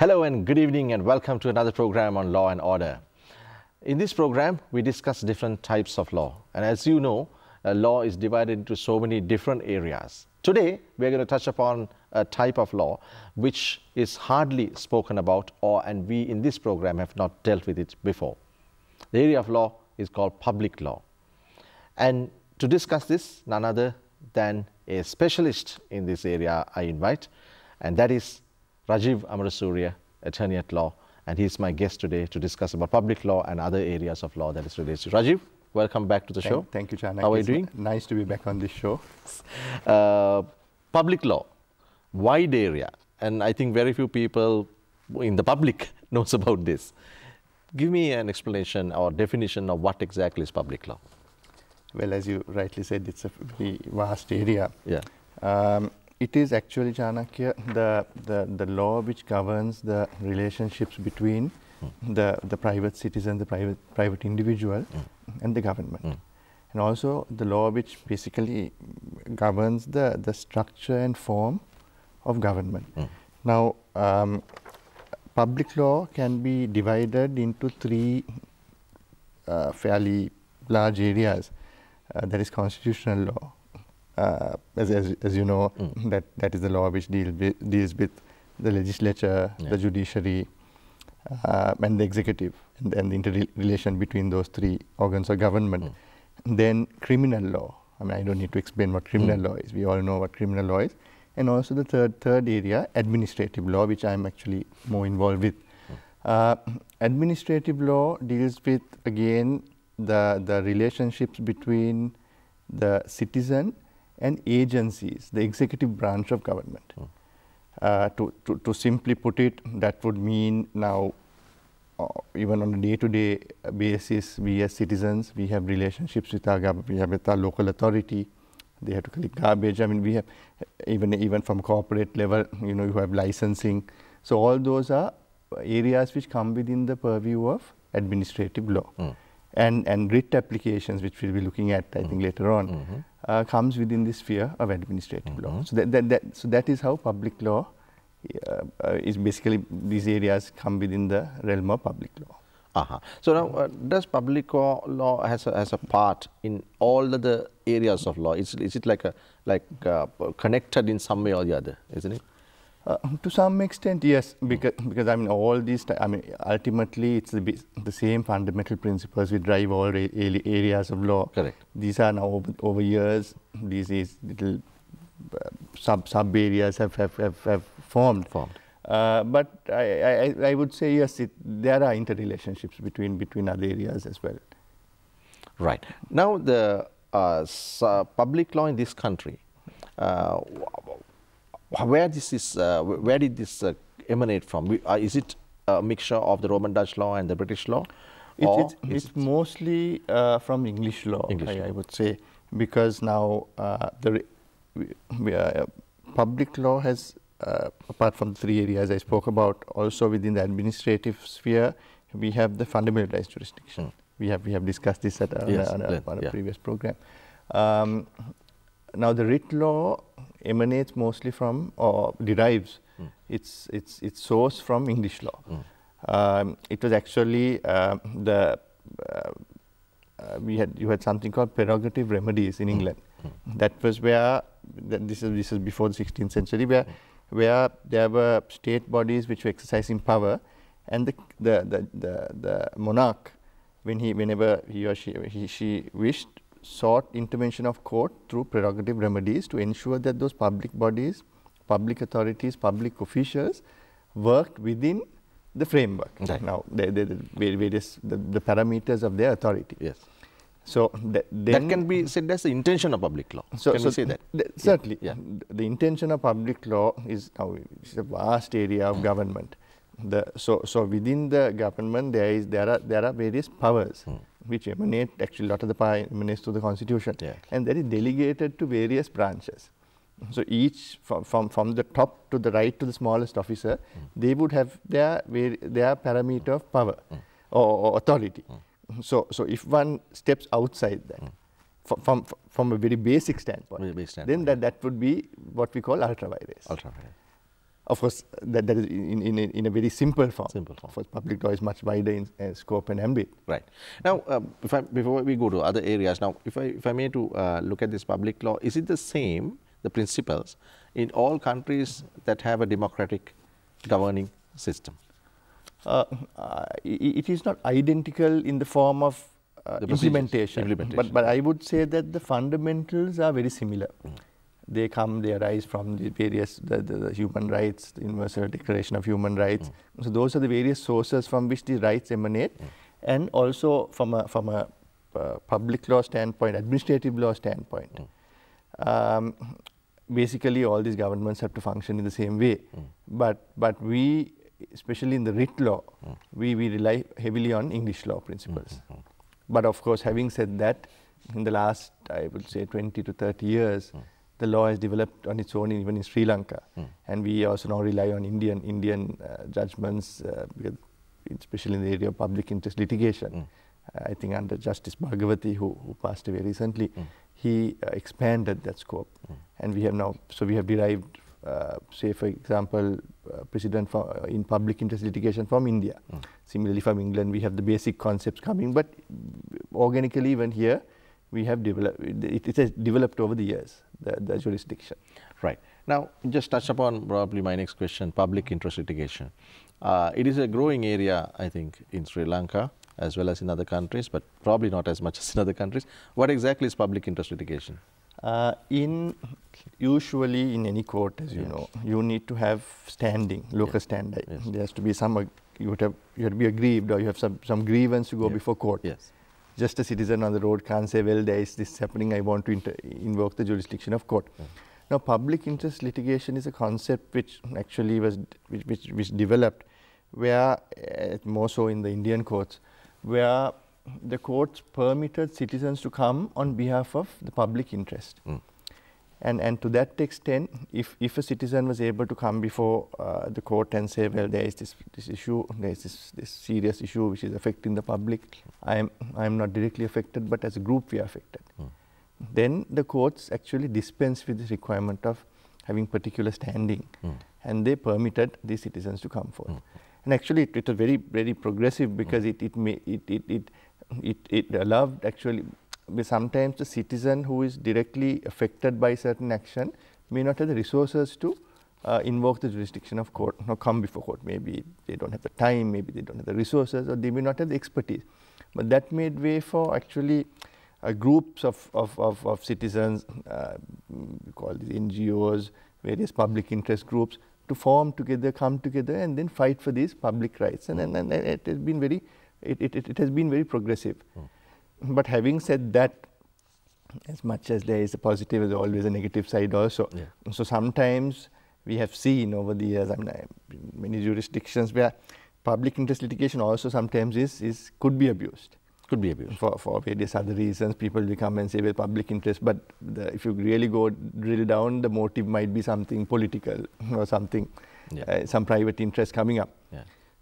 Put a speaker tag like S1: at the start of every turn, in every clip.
S1: Hello and good evening and welcome to another program on law and order. In this program, we discuss different types of law. And as you know, uh, law is divided into so many different areas. Today, we're going to touch upon a type of law which is hardly spoken about or and we in this program have not dealt with it before. The area of law is called public law. And to discuss this, none other than a specialist in this area I invite, and that is Rajeev Amarasuriya, attorney at law, and he's my guest today to discuss about public law and other areas of law that is related to. Rajeev, welcome back to the
S2: Thank,
S1: show.
S2: thank you, Chanak.
S1: How are you doing?
S2: Nice to be back on this show.
S1: Uh, public law, wide area, and I think very few people in the public knows about this. Give me an explanation or definition of what exactly is public law.
S2: Well, as you rightly said, it's a vast area.
S1: Yeah.
S2: Um, it is actually, Chanakya, the, the, the law which governs the relationships between the, the private citizen, the private, private individual, and the government. And also the law which basically governs the, the structure and form of government. Now, um, public law can be divided into three uh, fairly large areas. Uh, that is constitutional law. Uh, as, as, as you know, that, that is the law which deal with, deals with the legislature,
S1: Yeah.
S2: the judiciary, uh, and the executive, and, and the interrelation between those three organs of government. Then criminal law. I mean, I don't need to explain what criminal law is. We all know what criminal law is. And also the third third area, administrative law, which I am actually more involved with. Uh, administrative law deals with again the the relationships between the citizen and agencies, the executive branch of government. Uh, to, to, to simply put it, that would mean now, uh, even on a day-to-day basis, we as citizens, we have relationships with our government, we have with our local authority, they have to collect garbage. I mean, we have even even from corporate level, you know, you have licensing. So all those are areas which come within the purview of administrative law. And, and writ applications, which we'll be looking at, I think, later on, uh, comes within the sphere of administrative law. So that, that, that, so that is how public law uh, uh, is basically these areas come within the realm of public law.
S1: Uh-huh. So now, uh, does public law, law has a, has a part in all the, the areas of law? Is, is it like a like uh, connected in some way or the other, isn't it?
S2: Uh, to some extent, yes, because, because I mean, all these, I mean, ultimately, it's the, the same fundamental principles which drive all areas of law.
S1: Correct.
S2: These are now over, over years, these is little uh, sub sub areas have, have, have, have formed.
S1: Formed.
S2: Uh, but I, I, I would say yes, it, there are interrelationships between between other areas as well.
S1: Right. Now, the uh, public law in this country, uh, where this is, uh, where did this uh, emanate from? We, uh, is it a mixture of the Roman Dutch law and the British law?
S2: It,
S1: Or
S2: it's, it's mostly uh, from English law,
S1: English
S2: I,
S1: law.
S2: I would say, because now uh, the re- we, we, uh, public law has, uh, apart from the three areas I spoke about, also within the administrative sphere, we have the fundamental rights jurisdiction. We have we have discussed this at a, on a-. On a, on a
S1: yeah.
S2: previous program. Um, now the writ law emanates mostly from or derives
S1: Hmm.
S2: its its its source from English law. Um, it was actually uh, the uh, we had you had something called prerogative remedies in England. That was where that this is this is before the 16th century where where there were state bodies which were exercising power, and the the the, the, the monarch when he whenever he or she he she wished sought intervention of court through prerogative remedies to ensure that those public bodies, public authorities, public officials worked within the framework.
S1: Right.
S2: Now, the, the, the various the, the parameters of their authority.
S1: Yes.
S2: So that, then
S1: that can be said as the intention of public law.
S2: so,
S1: can
S2: so
S1: we say that?
S2: th- certainly,
S1: yeah.
S2: the intention of public law is now it's a vast area of government. The, so, so within the government, there is there are there are various powers hmm. Which emanate. Actually, a lot of the power emanates to the constitution,
S1: Yeah.
S2: and that is delegated to various branches. So each from, from from the top to the right to the smallest officer, mm. they would have their their parameter of power mm. or, or authority. Mm. So so if one steps outside that, fro- from from a very basic standpoint,
S1: Very basic
S2: then
S1: standpoint,
S2: that that would be what we call ultra vires. Of course, that, that is in, in, a, in a very simple form.
S1: Simple form.
S2: Of course, public law is much wider in uh, scope and ambit.
S1: Right. Now, uh, if I, before we go to other areas, now, if I, if I may to uh, look at this public law, is it the same, the principles, in all countries that have a democratic governing system?
S2: Uh, uh, it is not identical in the form of uh, implementation,
S1: implementation,
S2: But, but I would say that the fundamentals are very similar. Mm. They come, they arise from the various the, the, the, human rights, the Universal Declaration of Human Rights. Mm. So those are the various sources from which the rights emanate, mm. and also from a from a uh, public law standpoint, administrative law standpoint. Um, basically, all these governments have to function in the same way. But but we especially in the writ law, mm. we, we rely heavily on English law principles. Mm -hmm. But of course, having said that, in the last, I would say, 20 to 30 years, mm. The law has developed on its own even in Sri Lanka. And we also now rely on Indian, Indian uh, judgments, uh, especially in the area of public interest litigation. Uh, I think under Justice Bhagwati, who, who passed away recently, he uh, expanded that scope. And we have now, so we have derived uh, say for example, uh, precedent for, uh, in public interest litigation from India. Mm. Similarly from England, we have the basic concepts coming, but organically even here, we have developed, it, it has developed over the years, the, the jurisdiction.
S1: Right. Now, just touch upon probably my next question, public interest litigation. Uh, it is a growing area, I think, in Sri Lanka as well as in other countries, but probably not as much as in other countries. What exactly is public interest litigation?
S2: Uh, in usually in any court, as you yes. know, you need to have standing, locus yes. standi. Yes. There has to be some, you have, you have to be aggrieved or you have some, some grievance to go before court.
S1: Yes.
S2: Just a citizen on the road can't say, well, there is this happening, I want to invoke the jurisdiction of court. Now, public interest litigation is a concept which actually was, which, which, which developed where, uh, more so in the Indian courts, where the courts permitted citizens to come on behalf of the public interest. Mm. And, and to that extent, if, if a citizen was able to come before uh, the court and say, well, there is this, this issue, there is this, this serious issue which is affecting the public, I am, I am not directly affected, but as a group we are affected. Mm. Then the courts actually dispense with the requirement of having particular standing, mm. and they permitted these citizens to come forth. Mm. And actually, it, it, was very, very progressive because it, it, may, it, it, it it, it allowed actually sometimes the citizen who is directly affected by certain action may not have the resources to uh, invoke the jurisdiction of court or come before court. Maybe they don't have the time, maybe they don't have the resources or they may not have the expertise. But that made way for actually uh, groups of, of, of, of citizens, uh, we call these NGOs, various public interest groups to form together, come together and then fight for these public rights. And, and, and it has been very it, it, it has been very progressive. Mm. But having said that, as much as there is a positive, there is always a negative side also. Yeah. So sometimes we have seen over the years, I mean, many jurisdictions where public interest litigation also sometimes is, is could be abused.
S1: Could be abused.
S2: For, for various other reasons, people will come and say, well, public interest, but the, if you really go drill down, the motive might be something political or something, yeah. uh, some private interest coming up.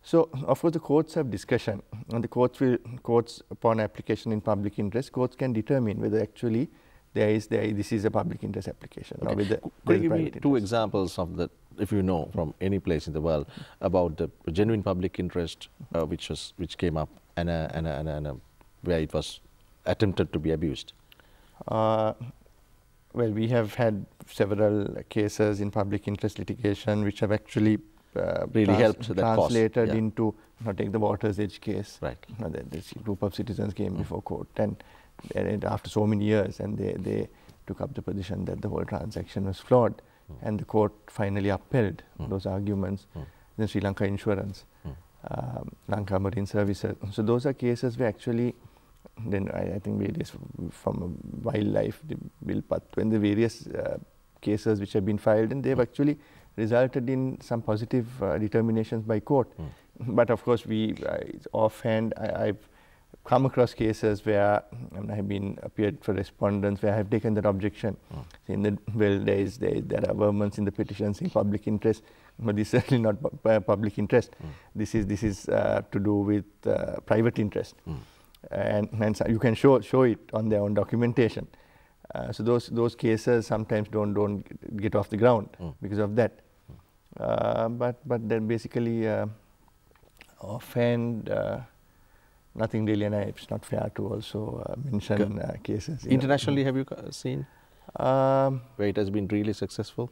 S2: So, of course, the courts have discussion and the courts will, courts upon application in public interest, courts can determine whether actually there is, there, this is a public interest application.
S1: Okay. Could you give me interest. two examples of the, if you know from any place in the world, about the genuine public interest uh, which, was, which came up and, a, and, a, and, a, and where it was attempted to be abused? Uh,
S2: well, we have had several cases in public interest litigation which have actually
S1: uh, really helped
S2: translated yeah. into you take the Water's Edge case.
S1: Right.
S2: You know, this group of citizens came mm. before court and, and, after so many years and they, they took up the position that the whole transaction was flawed mm. and the court finally upheld mm. those arguments. Mm. Then Sri Lanka Insurance, mm. um, Lanka Marine Services. So those are cases where actually then I, I think various from wildlife, the Wilpattu, when the various uh, cases which have been filed and they've mm. actually resulted in some positive uh, determinations by court. Mm. But of course, we uh, offhand, I, have come across cases where I have been appeared for respondents where I have taken that objection. Mm. In the well, there is there, there are amendments in the petitions in public interest, but this is certainly not public interest. Mm. This is this is uh, to do with uh, private interest, hmm. and, and so you can show show it on their own documentation. Uh, so those those cases sometimes don't don't get off the ground mm. because of that. Uh, but but then basically uh, offhand uh, nothing really, and it's not fair to also uh, mention uh, cases. you know.
S1: Internationally, have you seen
S2: Um,
S1: where it has been really successful?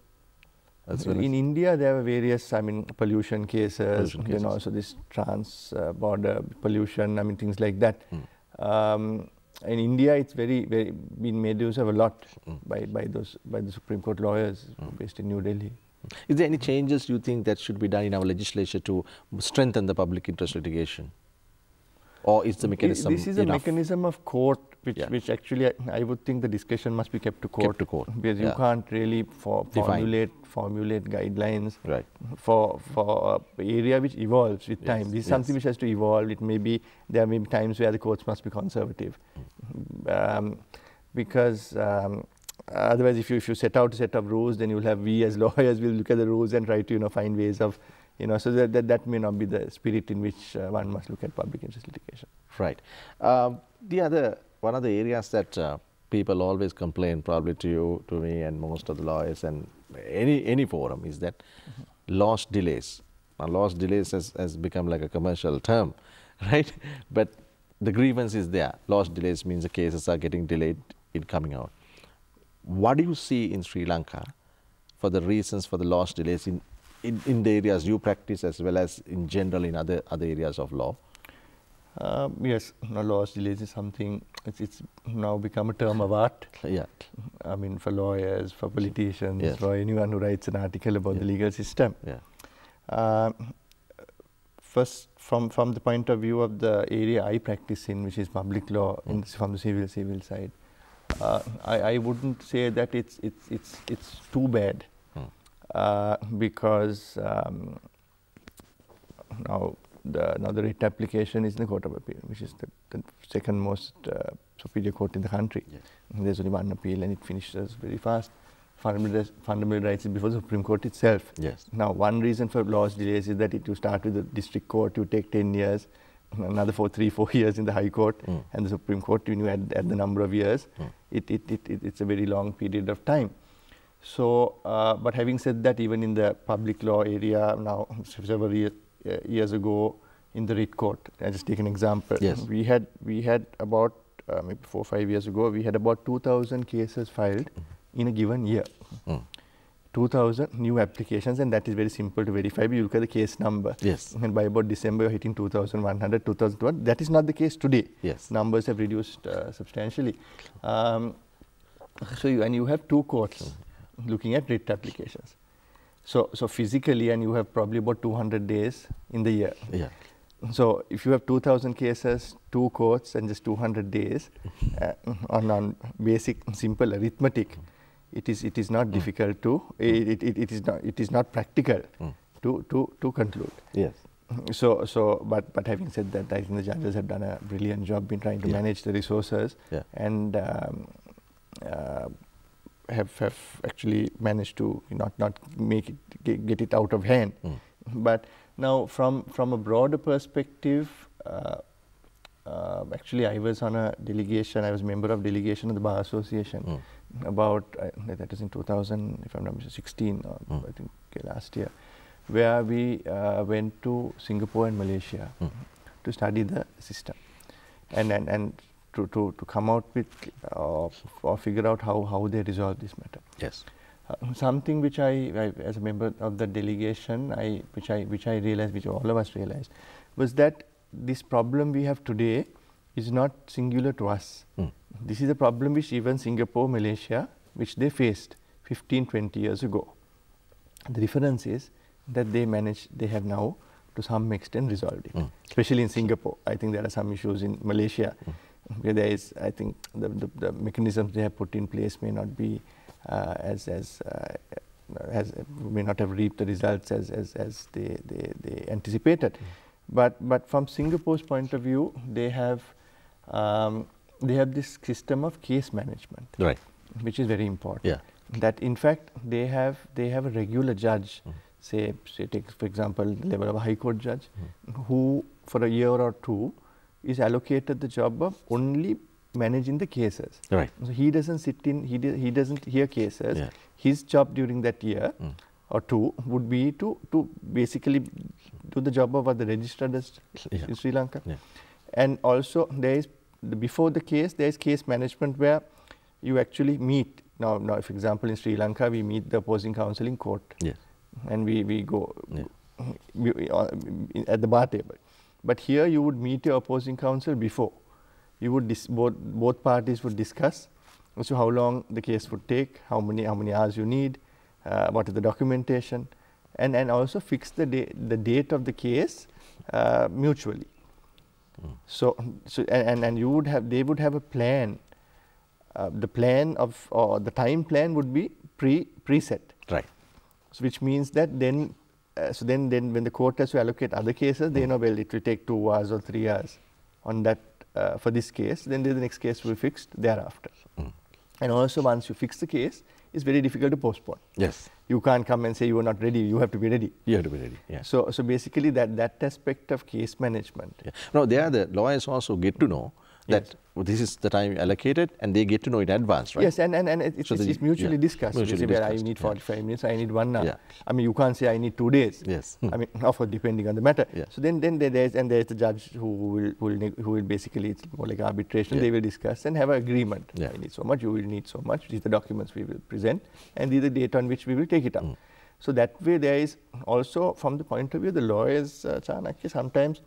S1: As well
S2: in India, there were various, I mean, pollution cases,
S1: Pollution cases.
S2: also this trans-border pollution, I mean, things like that.
S1: Mm.
S2: Um, in India, it's very, very been made use of a lot
S1: Mm.
S2: by, by those by the Supreme Court lawyers
S1: Mm.
S2: based in New Delhi.
S1: Is there any changes you think that should be done in our legislature to strengthen the public interest litigation? Or is the mechanism
S2: This is a
S1: enough?
S2: mechanism of court, which,
S1: Yeah.
S2: which actually I, I would think the discussion must be kept to court.
S1: Kept to court,
S2: Because you can't really for, formulate formulate guidelines
S1: Right.
S2: for for area which evolves with
S1: Yes,
S2: time. This is something which has to evolve. It may be there may be times where the courts must be conservative, um, because um, otherwise, if you if you set out a set of rules, then you'll have we as lawyers will look at the rules and try to you know find ways of you know so that that, that may not be the spirit in which uh, one must look at public interest litigation.
S1: Right. Um, the other one of the areas that uh, people always complain, probably to you, to me, and most of the lawyers, and any any forum, is that law's delays. Now, law's delays has, has become like a commercial term, right? But the grievance is there. Lost delays means the cases are getting delayed in coming out. What do you see in Sri Lanka for the reasons for the law's delays in, in, in the areas you practice as well as in general in other, other areas of law?
S2: Um, yes, no, law's delays is something, it's, it's now become a term of art.
S1: Yeah.
S2: I mean, for lawyers, for politicians,
S1: Yes.
S2: for anyone who writes an article about the legal system.
S1: Yeah.
S2: Um, first, from, from the point of view of the area I practice in, which is public law, in, from the civil civil side, uh, I, I wouldn't say that it's it's it's it's too bad,
S1: Hmm.
S2: uh, because um, now the now the writ application is in the Court of Appeal, which is the, the second most uh, superior court in the country.
S1: Yes.
S2: There's only one appeal, and it finishes very fast. Fundamental, rights- fundamental rights is before the Supreme Court itself.
S1: Yes.
S2: Now, one reason for law's delays is that it, you start with the district court, you take 10 years, another four, three, four years in the High Court,
S1: Mm.
S2: and the Supreme Court, when you add, add the number of years,
S1: Mm.
S2: it, it, it, it, it's a very long period of time. So, uh, but having said that, even in the public law area now, several year, uh, years ago, in the writ court, I just take an example.
S1: Yes.
S2: We had we had about uh, maybe four or five years ago, we had about 2,000 cases filed in a given year.
S1: Mm.
S2: 2000 new applications and that is very simple to verify. You look at the case number.
S1: Yes.
S2: And by about December, you're hitting 2100, 2001. That is not the case today.
S1: Yes.
S2: Numbers have reduced uh, substantially. Um, so you, and you have two courts looking at writ applications. So, so physically, and you have probably about 200 days in the year.
S1: Yeah.
S2: So if you have 2,000 cases, two courts, and just 200 days uh, on, on basic simple arithmetic, it is it is not difficult to it, it, it is not it is not practical
S1: Mm.
S2: to, to to conclude.
S1: Yes.
S2: So so but but having said that, I think the judges have done a brilliant job in trying to
S1: Yeah.
S2: manage the resources
S1: Yeah.
S2: and. Um, uh, have, have actually managed to not not make it get, it out of hand,
S1: Mm.
S2: but now from from a broader perspective, uh, uh, actually I was on a delegation. I was a member of delegation of the Bar Association
S1: Mm.
S2: About uh, that was in 2000, if I'm not mistaken, 16 or
S1: Mm.
S2: I think okay, last year, where we uh, went to Singapore and Malaysia
S1: Mm.
S2: to study the system, and and, and to, to, to come out with uh, or figure out how, how they resolve this matter.
S1: Yes.
S2: Uh, something which I, I, as a member of the delegation, I, which I, which I realized, which all of us realized, was that this problem we have today is not singular to us.
S1: Mm.
S2: This is a problem which even Singapore, Malaysia, which they faced 15, 20 years ago. The difference is that they manage, they have now to some extent resolved it.
S1: Mm.
S2: Especially in Singapore, I think there are some issues in Malaysia where there is, I think, the, the, the mechanisms they have put in place may not be uh, as as uh, as may not have reaped the results as as, as they, they, they anticipated. But but from Singapore's point of view, they have um, they have this system of case management
S1: Right.
S2: which is very important.
S1: Yeah.
S2: That in fact they have they have a regular judge,
S1: Mm.
S2: say say take for example the level of a high court judge,
S1: Mm.
S2: who for a year or two is allocated the job of only managing the cases.
S1: Right.
S2: So he doesn't sit in he, he doesn't hear cases.
S1: Yeah.
S2: His job during that year
S1: Mm.
S2: or two would be to, to basically do the job of what the registrar does
S1: Yeah.
S2: in Sri Lanka.
S1: Yeah.
S2: And also there is, the, before the case, there is case management where you actually meet. Now, now, for example, in Sri Lanka, we meet the opposing counsel in court
S1: Yes.
S2: and we, we go
S1: Yeah.
S2: we- we- uh, at the bar table. But here you would meet your opposing counsel before. You would dis- both, both parties would discuss as to how long the case would take, how many how many hours you need, uh, what is the documentation, and, and also fix the the date of the case uh, mutually. So, so and, and, you would have they would have a plan. Uh, the plan of or the time plan would be pre preset.
S1: Right.
S2: So which means that then, uh, so then, then when the court has to allocate other cases, they know well it will take two hours or three hours on that uh, for this case. Then the next case will be fixed thereafter. And also once you fix the case, it's very difficult to postpone.
S1: Yes.
S2: You can't come and say you are not ready. You have to be ready.
S1: You have to be ready. Yeah.
S2: So, so basically that that aspect of case management.
S1: Yeah. No, there the lawyers also get to know that this is the time allocated and they get to know in advance, right?
S2: Yes, and, and, and it's,
S1: So
S2: it's, it's mutually
S1: yeah,
S2: discussed.
S1: mutually
S2: you say, well, I
S1: discussed,
S2: need
S1: yeah.
S2: 45 minutes, I need one hour.
S1: Yeah.
S2: I mean, you can't say I need two days.
S1: Yes.
S2: I mean, of course, depending on the matter.
S1: Yeah.
S2: So then, then there's and there's the judge who will who will, who will basically it's more like arbitration.
S1: Yeah.
S2: They will discuss and have an agreement.
S1: Yeah.
S2: I need so much. You will need so much. These are the documents we will present, and these are the date on which we will take it up.
S1: Mm.
S2: So that way, there is also from the point of view of the lawyers, uh, Chanakya, sometimes,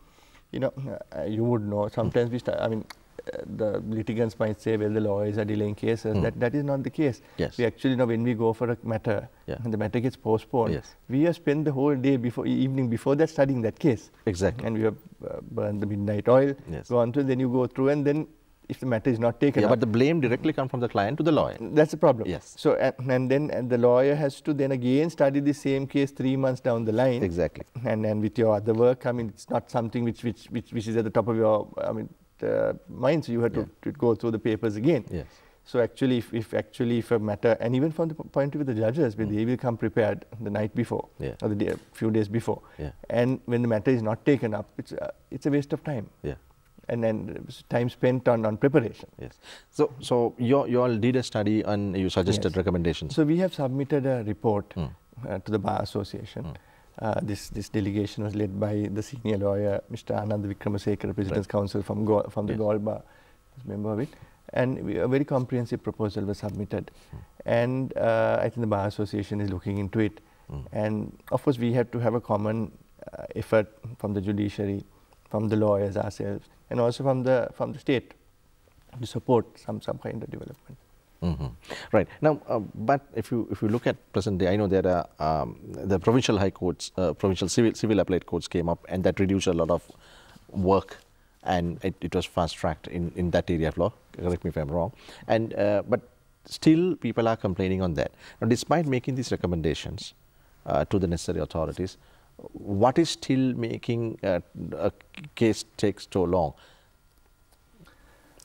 S2: you know, uh, you would know. Sometimes we start. I mean. The litigants might say, well, the lawyers are delaying cases.
S1: Mm.
S2: That, that is not the case.
S1: Yes.
S2: We actually know when we go for a matter
S1: Yeah.
S2: and the matter gets postponed,
S1: Yes.
S2: we have spent the whole day before, evening before that studying that case.
S1: Exactly.
S2: And we have uh, burned the midnight oil,
S1: Yes.
S2: gone through, then you go through, and then if the matter is not taken
S1: yeah,
S2: up,
S1: but the blame directly comes from the client to the lawyer.
S2: that's the problem.
S1: Yes.
S2: So, and, and then and the lawyer has to then again study the same case three months down the line.
S1: Exactly.
S2: And then with your other work, I mean, it's not something which which which, which is at the top of your, I mean, uh, mind. So you have
S1: Yeah.
S2: to, to go through the papers again.
S1: Yes.
S2: So actually, if, if actually if a matter, and even from the point of view of the judges, when they will come prepared the night before
S1: Mm. Yeah.
S2: or the day, few days before,
S1: Yeah.
S2: and when the matter is not taken up, it's uh, it's a waste of time,
S1: Yeah.
S2: and then time spent on on preparation.
S1: Yes. So, so you you all did a study and you suggested
S2: Yes.
S1: recommendations.
S2: So we have submitted a report
S1: Mm.
S2: uh, to the Bar Association. Uh, this this delegation was led by the senior lawyer, Mr. Anand Vikramasekara, President's Counsel from Go, from the
S1: Yes.
S2: As member of it, and we, a very comprehensive proposal was submitted, and uh, I think the Bar Association is looking into it,
S1: Mm.
S2: and of course we have to have a common uh, effort from the judiciary, from the lawyers ourselves, and also from the from the state to support some some kind of development.
S1: Hmm Right now, uh, but if you if you look at present day, I know there are um, the provincial high courts, uh, provincial civil civil appellate courts came up, and that reduced a lot of work, and it, it was fast tracked in in that area of law. Correct me if I'm wrong. And uh, but still, people are complaining on that. Now, despite making these recommendations uh, to the necessary authorities, what is still making uh, a case take so long?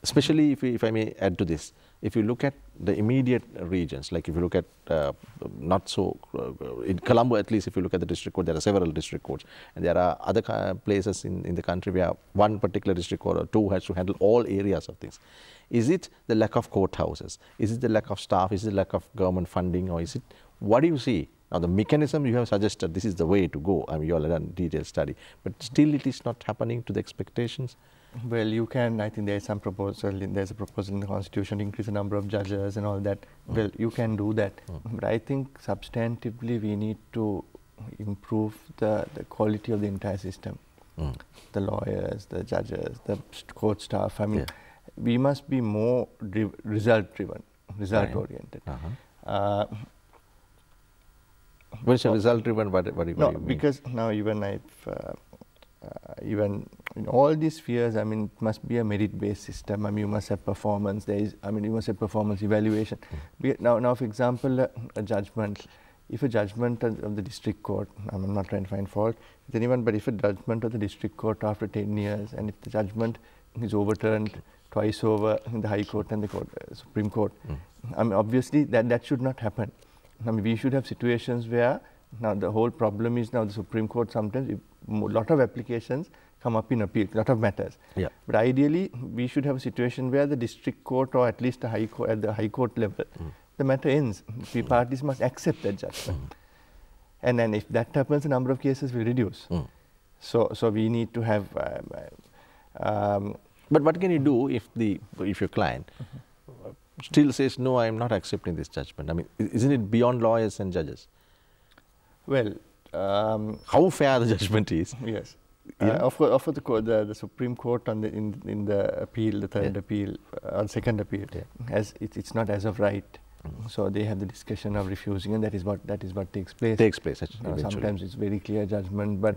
S1: especially if, if I may add to this, if you look at the immediate regions, like if you look at uh, not so, uh, in Colombo at least, if you look at the district court, there are several district courts, and there are other places in, in the country where one particular district court or two has to handle all areas of things. Is it the lack of courthouses? Is it the lack of staff? Is it the lack of government funding? Or is it, what do you see? Now, the mechanism you have suggested, this is the way to go. I mean, you all have done detailed study, but still it is not happening to the expectations.
S2: Well, you can. I think there is some proposal. In, there's a proposal in the constitution to increase the number of judges and all that. Well, you can do that, but I think substantively we need to improve the, the quality of the entire system.
S1: Mm.
S2: The lawyers, the judges, the court staff. I mean,
S1: Yeah.
S2: we must be more result driven, result
S1: Right.
S2: oriented.
S1: Uh-huh.
S2: Uh,
S1: When a result driven, what, what, what
S2: no,
S1: do you mean?
S2: because now even I've, uh, uh, even in all these spheres, I mean, it must be a merit-based system. I mean, you must have performance. There is, I mean, you must have performance evaluation. Now, now, for example, uh, a judgment. If a judgment of the district court, I'm not trying to find fault with anyone, but if a judgment of the district court after 10 years, and if the judgment is overturned twice over in the High Court and the court, uh, Supreme Court, I mean, obviously that that should not happen. I mean, we should have situations where now the whole problem is now the Supreme Court sometimes a lot of applications come up in appeal, lot of matters.
S1: Yeah.
S2: But ideally, we should have a situation where the district court or at least the high court, at the high court level, the matter ends. The parties must accept that judgment. And then if that happens, the number of cases will reduce.
S1: Mm.
S2: So, so we need to have. Um, um,
S1: But what can you do if the if your client still says no, I am not accepting this judgment? I mean, isn't it beyond lawyers and judges?
S2: Well, um,
S1: How fair the judgment is?
S2: yes.
S1: Yeah.
S2: Uh, of course, of course the, court, the, the Supreme Court on the in, in the appeal, the third
S1: Yeah.
S2: appeal, uh, or second appeal,
S1: Yeah.
S2: as it, it's not as of right.
S1: Mm.
S2: So they have the discussion of refusing, and that is what that is what takes place.
S1: Takes place
S2: Uh, sometimes it's very clear judgment, but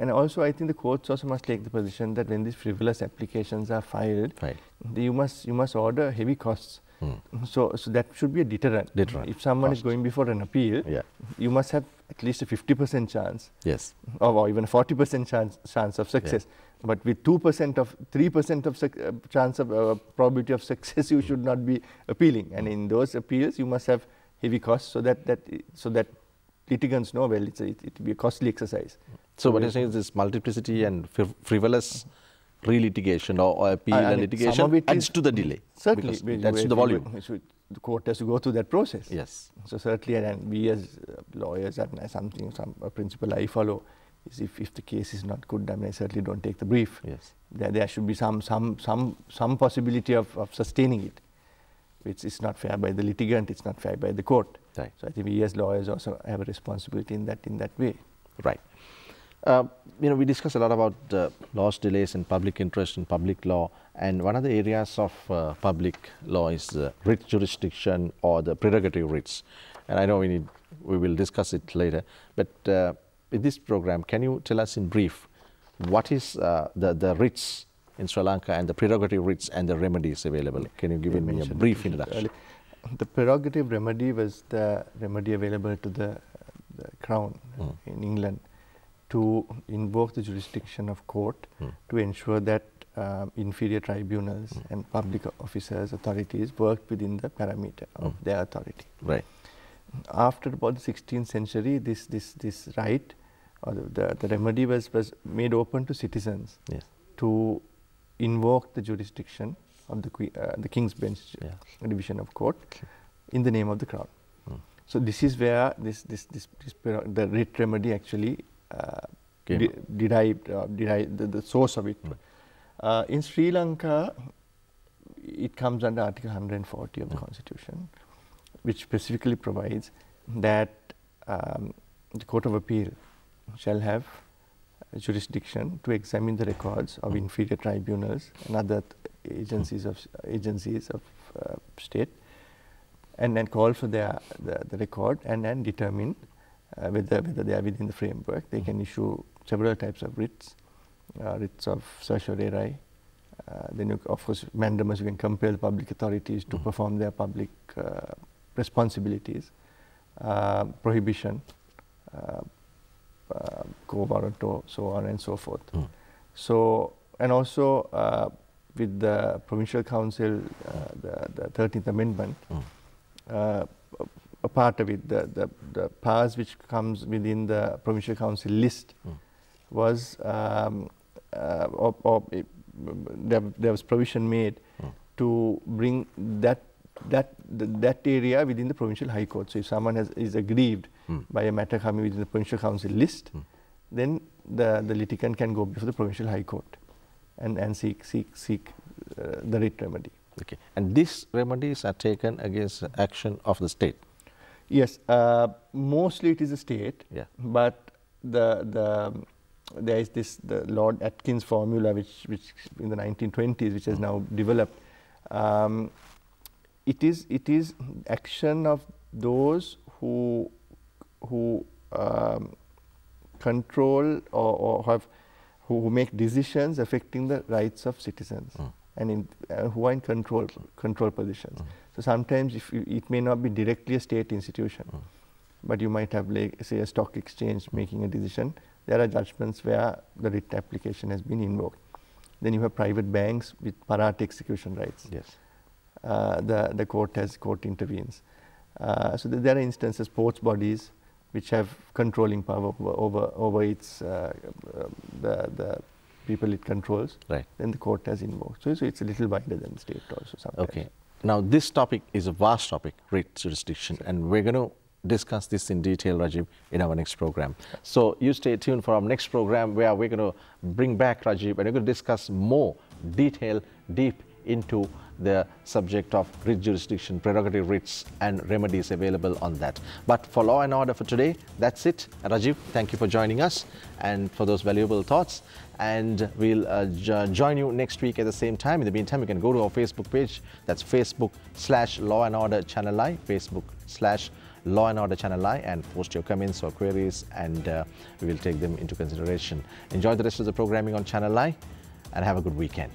S2: and also I think the courts also must take the position that when these frivolous applications are filed,
S1: Right.
S2: you must you must order heavy costs.
S1: Mm.
S2: So so that should be a deterrent.
S1: Deterrent,
S2: If someone is going before an appeal,
S1: Yeah.
S2: you must have at least a 50% chance
S1: Yes.
S2: or, or even a 40% chance, chance of success. But with 2% of 3% of uh, chance of uh, probability of success, you should not be appealing. And in those appeals, you must have heavy costs so that, that so that litigants know well it's a, it, it will be a costly exercise.
S1: So what you're saying is this multiplicity and friv- frivolous re-litigation or, or appeal
S2: I-
S1: and
S2: I
S1: litigation
S2: it
S1: adds to the delay.
S2: Certainly,
S1: that's the volume.
S2: the court has to go through that process.
S1: Yes.
S2: So certainly, and we as uh, lawyers, and something, some a principle I follow is if, if the case is not good, I mean, I certainly don't take the brief.
S1: Yes.
S2: There, there should be some, some, some, some possibility of, of sustaining it, which is not fair by the litigant, it's not fair by the court.
S1: Right.
S2: So I think we as lawyers also have a responsibility in that, in that way.
S1: Right. Uh, you know, we discuss a lot about uh, law's delays and public interest in public law, and one of the areas of uh, public law is the writ jurisdiction or the prerogative writs. And I know we need, we will discuss it later. But uh, in this program, can you tell us in brief what is uh, the the writs in Sri Lanka and the prerogative writs and the remedies available? Can you give me a brief introduction?
S2: The prerogative remedy was the remedy available to the, the Crown
S1: Mm.
S2: in England to invoke the jurisdiction of court
S1: Mm.
S2: to ensure that um, inferior tribunals
S1: Mm.
S2: and public officers, authorities worked within the parameter of
S1: Mm.
S2: their authority.
S1: Right.
S2: After about the 16th century, this, this, this right or the, the, the remedy was, was made open to citizens
S1: Yes.
S2: to invoke the jurisdiction of the, uh, the King's Bench
S1: Yeah.
S2: division of court in the name of the crown.
S1: Mm.
S2: So this is where this this this, this the writ remedy actually de- derived, derived the, the source of it.
S1: Mm.
S2: Uh, in Sri Lanka, it comes under Article 140 of the
S1: Mm.
S2: Constitution, which specifically provides that um, the Court of Appeal shall have jurisdiction to examine the records of
S1: Mm.
S2: inferior tribunals and other th- agencies of agencies of uh, state, and then call for their the, the record and then determine uh, whether whether they are within the framework. They can issue several types of writs, uh, writs of certiorari. Uh, then, you, of course, mandamus, you can compel public authorities to
S1: Mhm.
S2: perform their public uh, responsibilities. Uh, prohibition, uh, uh, quo so on and so forth.
S1: Mm.
S2: So, and also uh, with the Provincial Council, uh, the, the 13th Amendment, Part of it, the, the, the powers which comes within the Provincial Council list
S1: Mm.
S2: was, um, uh, or, or it, there, there was provision made
S1: Mm.
S2: to bring that that th- that area within the provincial high court. So if someone has, is aggrieved
S1: Mm.
S2: by a matter coming within the provincial council list,
S1: Mm.
S2: then the, the litigant can go before the provincial high court and, and seek seek seek uh, the writ remedy.
S1: Okay. And these remedies are taken against action of the state.
S2: Yes, uh, mostly it is a state,
S1: Yeah.
S2: but the the there is this the Lord Atkin's formula, which which in the 1920s, which has
S1: Mm.
S2: now developed. Um, it is it is action of those who who um, control or, or have who, who make decisions affecting the rights of citizens
S1: Mm.
S2: and in, uh, who are in control control positions.
S1: Mm.
S2: So sometimes if you, it may not be directly a state institution,
S1: Mm.
S2: but you might have like say a stock exchange making a decision. There are judgments where the writ application has been invoked. Then you have private banks with parate execution rights
S1: Yes.
S2: uh, the, the court has court intervenes. Uh, so th- there are instances, sports bodies, which have controlling power over over, over its uh, uh, the the people it controls.
S1: Right.
S2: Then the court has invoked. So, so it's a little wider than the state also sometimes.
S1: Okay. Now, this topic is a vast topic, writ jurisdiction, and we're going to discuss this in detail, Rajeev, in our next program. So you stay tuned for our next program where we're going to bring back Rajeev and we're going to discuss more detail, deep into the subject of writ jurisdiction, prerogative writs and remedies available on that. But for law and order for today, that's it. Rajeev, thank you for joining us and for those valuable thoughts. And we'll uh, join you next week at the same time. In the meantime, you can go to our Facebook page. That's Facebook slash Law and Order Channel Eye, Facebook slash Law and Order Channel Eye, and post your comments or queries, and uh, we will take them into consideration. Enjoy the rest of the programming on Channel Eye, and have a good weekend.